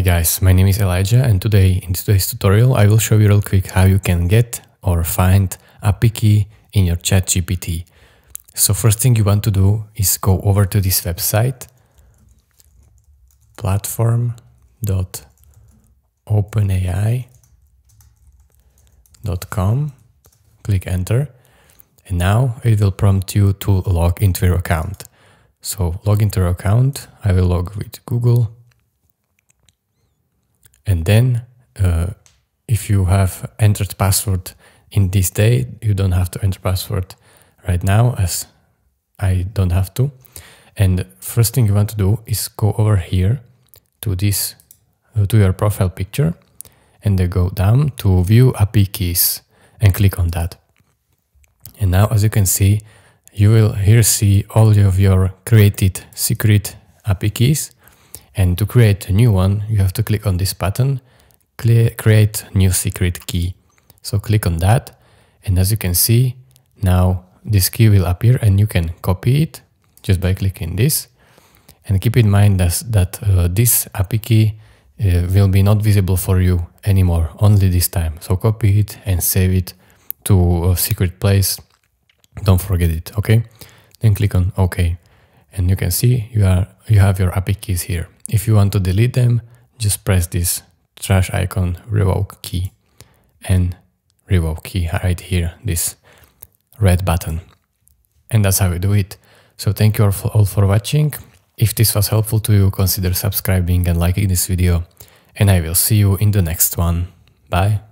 Hi guys, my name is Elijah and today in today's tutorial I will show you real quick how you can get or find API key in your ChatGPT. So first thing you want to do is go over to this website platform.openai.com click enter. And now it will prompt you to log into your account. So log into your account, I will log with Google and then uh, if you have entered password in this day, you don't have to enter password right now as I don't have to. And first thing you want to do is go over here to this, uh, to your profile picture and then go down to view API keys and click on that. And now as you can see, you will here see all of your created secret API keys and to create a new one, you have to click on this button, create new secret key. So click on that. And as you can see, now this key will appear and you can copy it just by clicking this. And keep in mind that, that uh, this API key uh, will be not visible for you anymore, only this time. So copy it and save it to a secret place. Don't forget it, okay? Then click on OK. And you can see you, are, you have your API keys here. If you want to delete them, just press this trash icon revoke key and revoke key right here, this red button. And that's how we do it. So thank you all for, all for watching. If this was helpful to you, consider subscribing and liking this video. And I will see you in the next one. Bye.